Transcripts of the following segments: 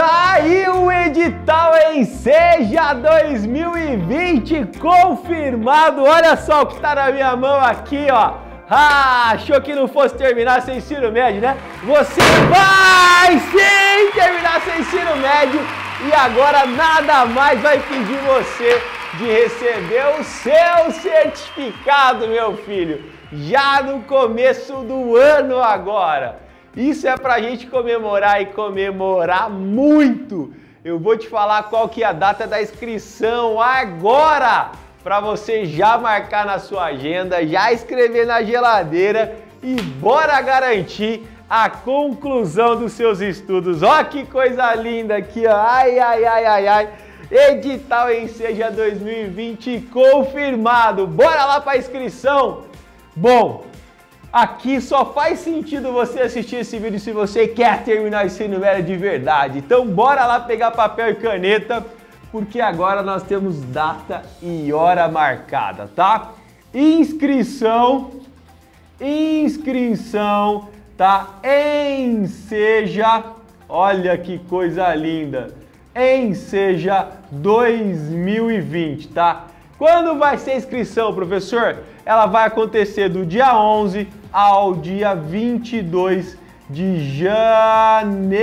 Saiu o edital em Seja 2020 confirmado. Olha só o que está na minha mão aqui, ó. Ah, achou que não fosse terminar seu ensino médio, né? Você vai sim terminar seu ensino médio e agora nada mais vai impedir você de receber o seu certificado, meu filho, já no começo do ano agora. Isso é pra gente comemorar e comemorar muito. Eu vou te falar qual que é a data da inscrição agora, para você já marcar na sua agenda, já escrever na geladeira e bora garantir a conclusão dos seus estudos. Ó que coisa linda aqui, ó. Ai, ai, ai, ai, ai. Edital em Seja 2020 confirmado. Bora lá para inscrição. Bom, Aqui só faz sentido você assistir esse vídeo se você quer terminar o ensino médio de verdade. Então bora lá pegar papel e caneta, porque agora nós temos data e hora marcada, tá? Inscrição, inscrição, tá? Em Seja, olha que coisa linda, em Seja 2020, tá? Quando vai ser a inscrição, professor? Ela vai acontecer do dia 11 ao dia 22 de janeiro.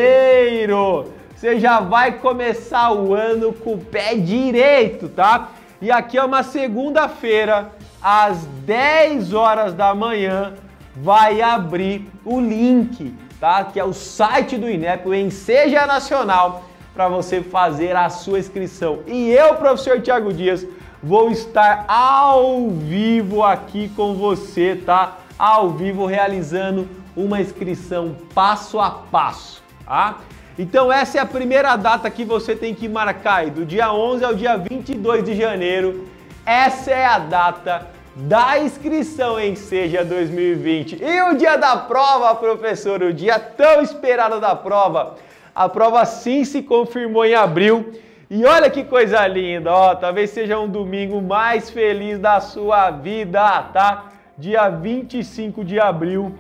Você já vai começar o ano com o pé direito, tá? E aqui é uma segunda-feira, às 10 horas da manhã, vai abrir o link, tá? Que é o site do INEP, o Enseja Nacional, para você fazer a sua inscrição. E eu, professor Tiago Dias, vou estar ao vivo aqui com você, tá? Ao vivo realizando uma inscrição passo a passo, tá? Então essa é a primeira data que você tem que marcar aí, do dia 11 ao dia 22 de janeiro. Essa é a data da inscrição em Seja 2020. E o dia da prova, professor, o dia tão esperado da prova. A prova sim se confirmou em abril e olha que coisa linda, ó, talvez seja um domingo mais feliz da sua vida, tá? Dia 25 de abril,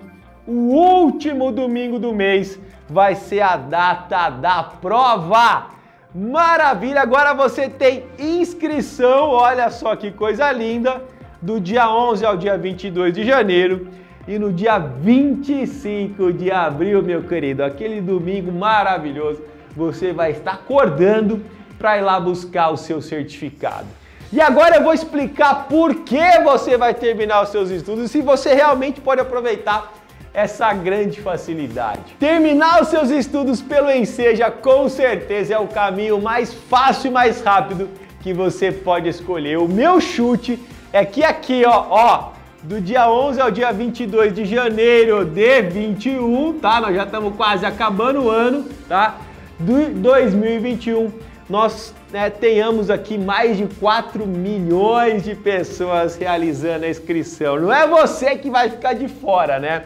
o último domingo do mês, vai ser a data da prova. Maravilha! Agora você tem inscrição, olha só que coisa linda, do dia 11 ao dia 22 de janeiro. E no dia 25 de abril, meu querido, aquele domingo maravilhoso, você vai estar acordando para ir lá buscar o seu certificado. E agora eu vou explicar por que você vai terminar os seus estudos e se você realmente pode aproveitar essa grande facilidade. Terminar os seus estudos pelo Enseja com certeza é o caminho mais fácil e mais rápido que você pode escolher. O meu chute é que aqui, ó, ó, do dia 11 ao dia 22 de janeiro de 21, tá? Nós já estamos quase acabando o ano, tá? Do 2021 nós né, tenhamos aqui mais de 4 milhões de pessoas realizando a inscrição. Não é você que vai ficar de fora, né?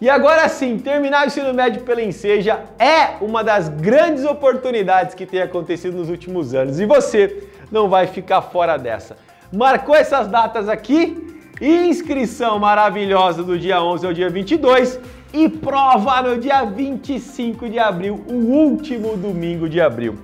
E agora sim, terminar o ensino médio pela Enseja é uma das grandes oportunidades que tem acontecido nos últimos anos. E você não vai ficar fora dessa. Marcou essas datas aqui? Inscrição maravilhosa do dia 11 ao dia 22 e prova no dia 25 de abril, o último domingo de abril.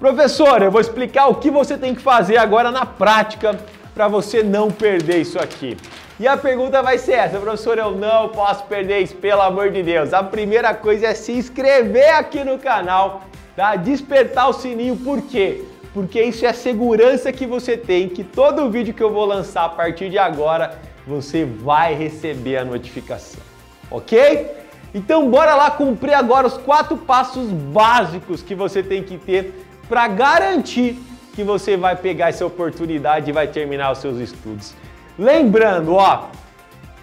Professor, eu vou explicar o que você tem que fazer agora na prática para você não perder isso aqui. E a pergunta vai ser essa, professor, eu não posso perder isso, pelo amor de Deus. A primeira coisa é se inscrever aqui no canal, tá? Despertar o sininho, por quê? Porque isso é a segurança que você tem, que todo vídeo que eu vou lançar a partir de agora, você vai receber a notificação, ok? Então bora lá cumprir agora os quatro passos básicos que você tem que ter para garantir que você vai pegar essa oportunidade e vai terminar os seus estudos. Lembrando, ó,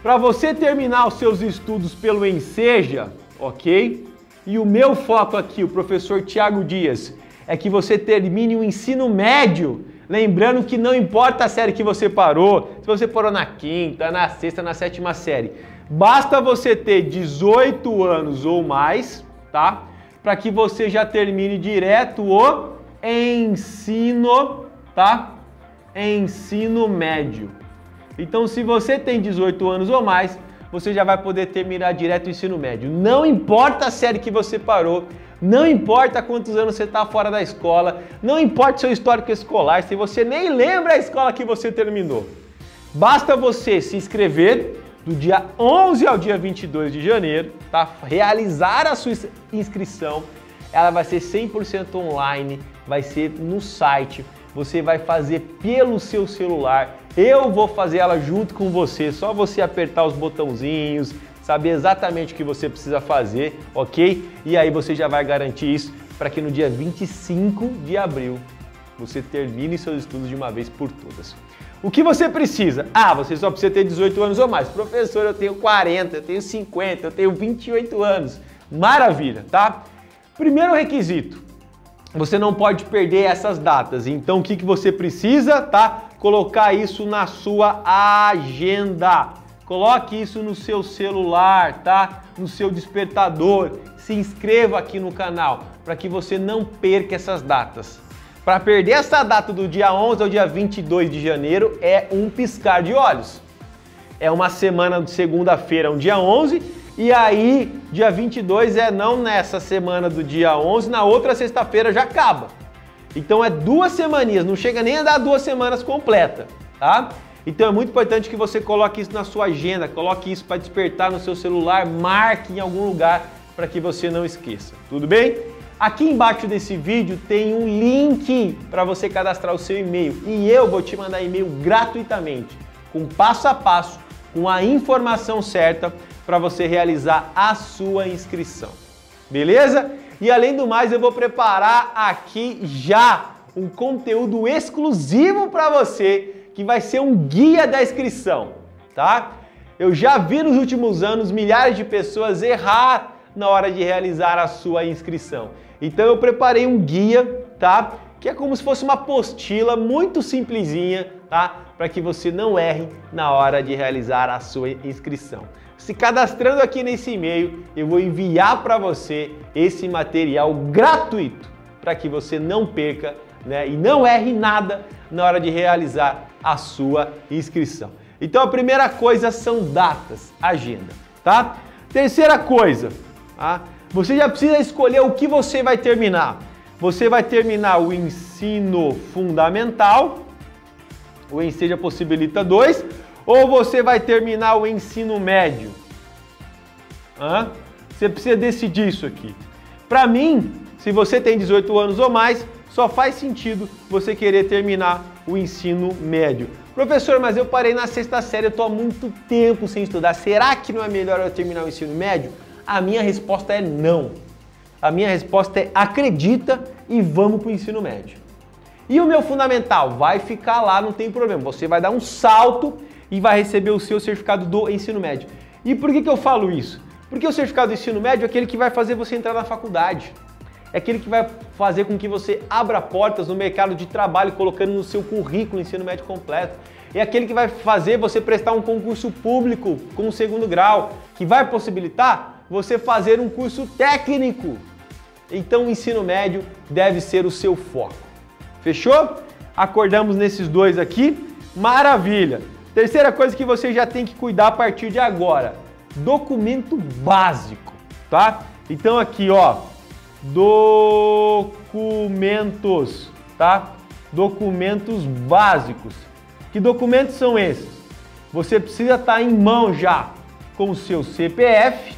para você terminar os seus estudos pelo Enseja, ok? E o meu foco aqui, o professor Tiago Dias, é que você termine o ensino médio. Lembrando que não importa a série que você parou, se você parou na quinta, na sexta, na sétima série, basta você ter 18 anos ou mais, tá? Para que você já termine direto o ensino, tá? Ensino médio. Então, se você tem 18 anos ou mais, você já vai poder terminar direto o ensino médio. Não importa a série que você parou, Não importa quantos anos você está fora da escola, não importa seu histórico escolar, se você nem lembra a escola que você terminou. Basta você se inscrever do dia 11 ao dia 22 de janeiro, tá? Realizar a sua inscrição. Ela vai ser 100% online, vai ser no site. Você vai fazer pelo seu celular. Eu vou fazer ela junto com você. Só você apertar os botãozinhos, saber exatamente o que você precisa fazer, ok? E aí você já vai garantir isso para que no dia 25 de abril você termine seus estudos de uma vez por todas. O que você precisa? Ah, você só precisa ter 18 anos ou mais. Professor, eu tenho 40, eu tenho 50, eu tenho 28 anos. Maravilha, tá? Primeiro requisito, você não pode perder essas datas. Então o que, que você precisa, tá? Colocar isso na sua agenda. Coloque isso no seu celular, tá? No seu despertador. Se inscreva aqui no canal para que você não perca essas datas. Para perder essa data do dia 11 ao dia 22 de janeiro é um piscar de olhos. É uma semana de segunda-feira, um dia 11, e aí dia 22 é não nessa semana do dia 11, na outra sexta-feira já acaba. Então é duas semaninhas, não chega nem a dar duas semanas completa, tá? Então é muito importante que você coloque isso na sua agenda, coloque isso para despertar no seu celular, marque em algum lugar para que você não esqueça. Tudo bem? Aqui embaixo desse vídeo tem um link para você cadastrar o seu e-mail e eu vou te mandar e-mail gratuitamente, com passo a passo, com a informação certa para você realizar a sua inscrição. Beleza? E além do mais, eu vou preparar aqui já um conteúdo exclusivo para você que vai ser um guia da inscrição, tá? Eu já vi nos últimos anos milhares de pessoas errar na hora de realizar a sua inscrição. Então eu preparei um guia, tá? Que é como se fosse uma apostila muito simplesinha, tá? Para que você não erre na hora de realizar a sua inscrição. Se cadastrando aqui nesse e-mail, eu vou enviar para você esse material gratuito para que você não perca né, e não erre nada na hora de realizar a sua inscrição. Então a primeira coisa são datas, agenda, tá? Terceira coisa, tá? você já precisa escolher o que você vai terminar. Você vai terminar o ensino fundamental, o Enseja Possibilita 2, ou você vai terminar o ensino médio? Hã? Você precisa decidir isso aqui. Para mim, se você tem 18 anos ou mais, só faz sentido você querer terminar o ensino médio. Professor, mas eu parei na sexta série, eu estou há muito tempo sem estudar. Será que não é melhor eu terminar o ensino médio? A minha resposta é não. A minha resposta é acredita e vamos para o ensino médio. E o meu fundamental? Vai ficar lá, não tem problema. Você vai dar um salto e vai receber o seu certificado do ensino médio. E por que, que eu falo isso? Porque o certificado do ensino médio é aquele que vai fazer você entrar na faculdade é aquele que vai fazer com que você abra portas no mercado de trabalho, colocando no seu currículo ensino médio completo. É aquele que vai fazer você prestar um concurso público com o segundo grau, que vai possibilitar você fazer um curso técnico. Então o ensino médio deve ser o seu foco. Fechou? Acordamos nesses dois aqui? Maravilha! Terceira coisa que você já tem que cuidar a partir de agora: documento básico, tá? Então aqui, ó, documentos, tá? Documentos básicos. Que documentos são esses? Você precisa estar em mão já com o seu CPF,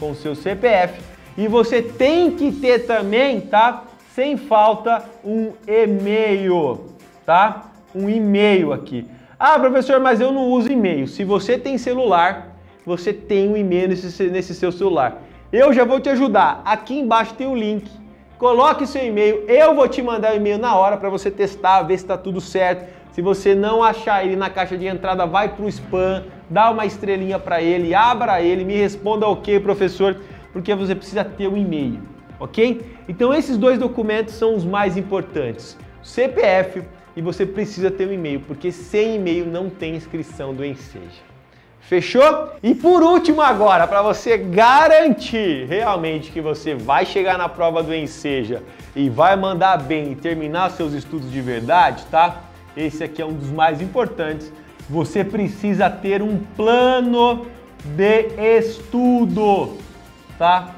com o seu CPF, e você tem que ter também, tá? Sem falta um e-mail, tá? Um e-mail aqui. Ah, professor, mas eu não uso e-mail. Se você tem celular, você tem um e-mail nesse, nesse seu celular. Eu já vou te ajudar. Aqui embaixo tem o link. Coloque seu e-mail. Eu vou te mandar o e-mail na hora para você testar, ver se está tudo certo. Se você não achar ele na caixa de entrada, vai para o spam, dá uma estrelinha para ele, abra ele, me responda ok, professor, porque você precisa ter um e-mail, ok? Então esses dois documentos são os mais importantes. CPF e você precisa ter um e-mail, porque sem e-mail não tem inscrição do Enseja. Fechou? E por último agora, para você garantir realmente que você vai chegar na prova do Enseja e vai mandar bem e terminar seus estudos de verdade, tá? Esse aqui é um dos mais importantes. Você precisa ter um plano de estudo, tá?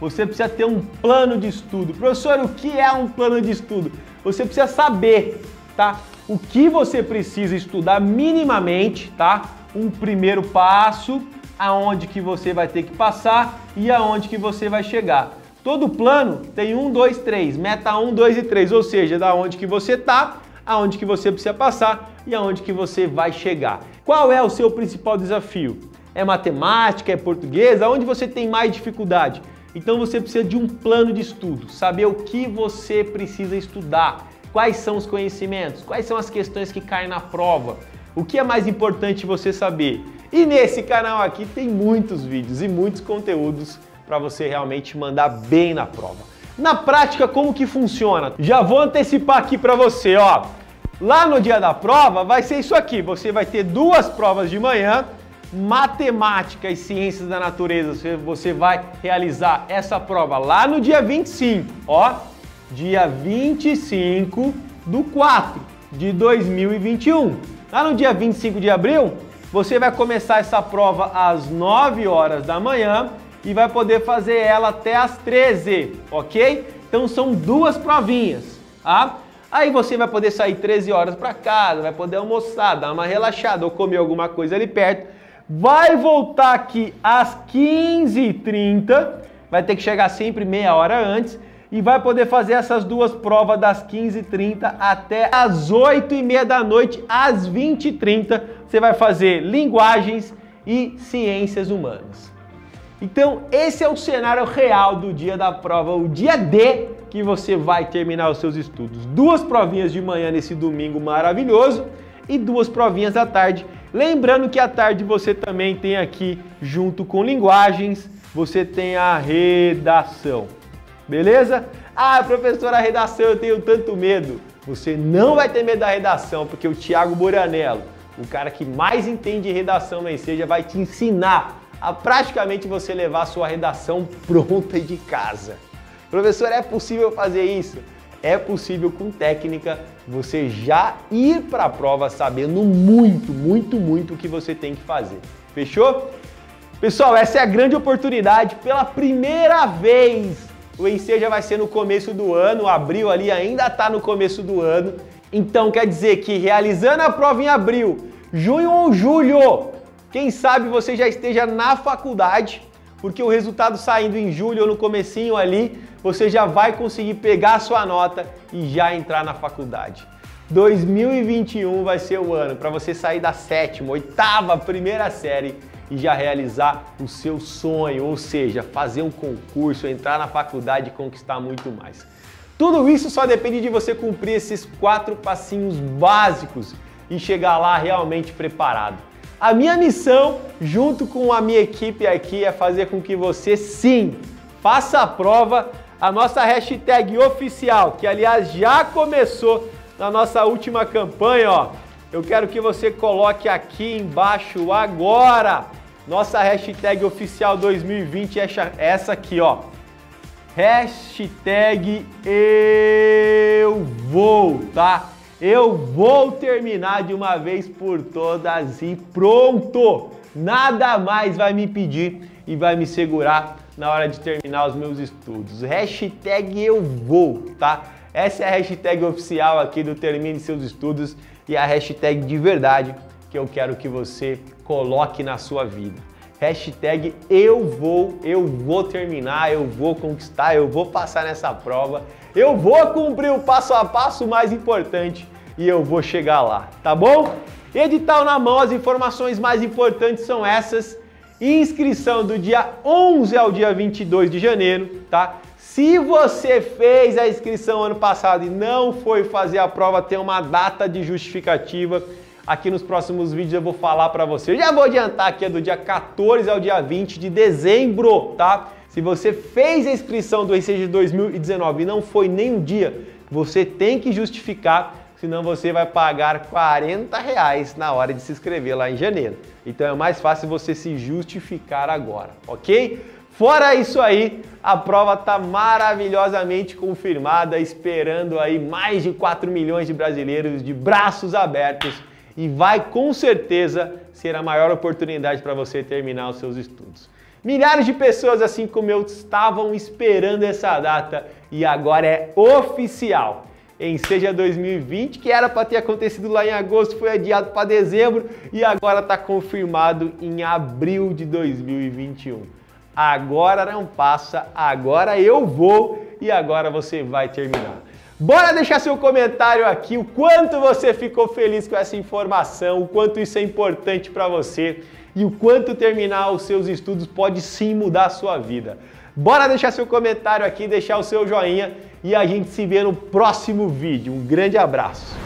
você precisa ter um plano de estudo. Professor, o que é um plano de estudo? Você precisa saber, tá? O que você precisa estudar minimamente, tá? Um primeiro passo, aonde que você vai ter que passar e aonde que você vai chegar. Todo plano tem um, dois, três, meta 1, um, 2 e 3, ou seja, da onde que você está, aonde que você precisa passar e aonde que você vai chegar. Qual é o seu principal desafio? É matemática, é português? Aonde você tem mais dificuldade? Então você precisa de um plano de estudo, saber o que você precisa estudar, quais são os conhecimentos, quais são as questões que caem na prova, o que é mais importante você saber. E nesse canal aqui tem muitos vídeos e muitos conteúdos para você realmente mandar bem na prova. Na prática, como que funciona? Já vou antecipar aqui para você, ó. Lá no dia da prova vai ser isso aqui, você vai ter duas provas de manhã, matemática e ciências da natureza, você vai realizar essa prova lá no dia 25, ó, dia 25 do 4 de 2021. Lá no dia 25 de abril, você vai começar essa prova às 9 horas da manhã e vai poder fazer ela até as 13, ok? Então são duas provinhas, tá? Aí você vai poder sair 13 horas para casa, vai poder almoçar, dar uma relaxada ou comer alguma coisa ali perto. Vai voltar aqui às 15h30, vai ter que chegar sempre meia hora antes e vai poder fazer essas duas provas das 15h30 até as 8h30 da noite, às 20h30. Você vai fazer linguagens e ciências humanas. Então, esse é o cenário real do dia da prova, o dia D que você vai terminar os seus estudos. Duas provinhas de manhã nesse domingo maravilhoso e duas provinhas à tarde. Lembrando que à tarde você também tem aqui, junto com linguagens, você tem a redação. Beleza? Ah, professor, a redação eu tenho tanto medo. Você não vai ter medo da redação, porque o Tiago Boranello, o cara que mais entende redação na Enseja, vai te ensinar a praticamente você levar a sua redação pronta de casa. Professor, é possível fazer isso? É possível com técnica você já ir para a prova sabendo muito, muito, muito o que você tem que fazer. Fechou? Pessoal, essa é a grande oportunidade. Pela primeira vez, o Enseja vai ser no começo do ano, abril ali ainda está no começo do ano. Então quer dizer que realizando a prova em abril, junho ou julho, quem sabe você já esteja na faculdade, porque o resultado saindo em julho ou no comecinho ali, você já vai conseguir pegar a sua nota e já entrar na faculdade. 2021 vai ser o ano para você sair da sétima, oitava, primeira série e já realizar o seu sonho, ou seja, fazer um concurso, entrar na faculdade e conquistar muito mais. Tudo isso só depende de você cumprir esses quatro passinhos básicos e chegar lá realmente preparado. A minha missão, junto com a minha equipe aqui, é fazer com que você sim faça a prova. A nossa hashtag oficial, que aliás já começou na nossa última campanha, ó. Eu quero que você coloque aqui embaixo agora. Nossa hashtag oficial 2020 é essa aqui, ó. Hashtag eu vou, tá? Eu vou terminar de uma vez por todas e pronto! Nada mais vai me impedir e vai me segurar na hora de terminar os meus estudos. Hashtag eu vou, tá? Essa é a hashtag oficial aqui do Termine Seus Estudos e a hashtag de verdade que eu quero que você coloque na sua vida. Hashtag eu vou, eu vou terminar, eu vou conquistar, eu vou passar nessa prova, eu vou cumprir o passo a passo mais importante e eu vou chegar lá, tá bom? Edital na mão, as informações mais importantes são essas. Inscrição do dia 11 ao dia 22 de janeiro, tá? Se você fez a inscrição ano passado e não foi fazer a prova, tem uma data de justificativa. Aqui nos próximos vídeos eu vou falar para você. Eu já vou adiantar que é do dia 14 ao dia 20 de dezembro, tá? Se você fez a inscrição do ECG 2019 e não foi nenhum dia, você tem que justificar senão você vai pagar 40 reais na hora de se inscrever lá em janeiro. Então é mais fácil você se justificar agora, ok? Fora isso aí, a prova está maravilhosamente confirmada, esperando aí mais de 4 milhões de brasileiros de braços abertos e vai com certeza ser a maior oportunidade para você terminar os seus estudos. Milhares de pessoas, assim como eu, estavam esperando essa data e agora é oficial. Em Seja 2020, que era para ter acontecido lá em agosto, foi adiado para dezembro e agora está confirmado em abril de 2021. Agora não passa, agora eu vou e agora você vai terminar. Bora deixar seu comentário aqui, o quanto você ficou feliz com essa informação, o quanto isso é importante para você e o quanto terminar os seus estudos pode sim mudar a sua vida. Bora deixar seu comentário aqui, deixar o seu joinha e a gente se vê no próximo vídeo. Um grande abraço!